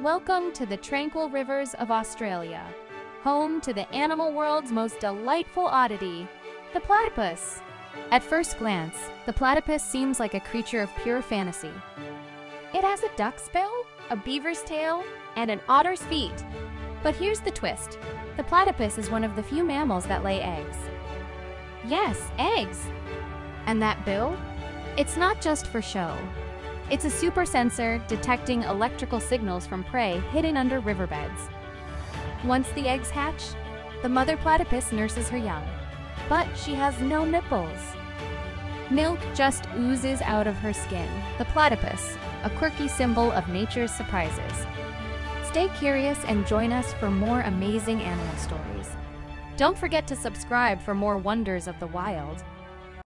Welcome to the tranquil rivers of Australia, home to the animal world's most delightful oddity, the platypus. At first glance, the platypus seems like a creature of pure fantasy. It has a duck's bill, a beaver's tail, and an otter's feet. But here's the twist the platypus is one of the few mammals that lay eggs. Yes, eggs! And that bill? It's not just for show. It's a super sensor detecting electrical signals from prey hidden under riverbeds. Once the eggs hatch, the mother platypus nurses her young, but she has no nipples. Milk just oozes out of her skin. The platypus, a quirky symbol of nature's surprises. Stay curious and join us for more amazing animal stories. Don't forget to subscribe for more wonders of the wild.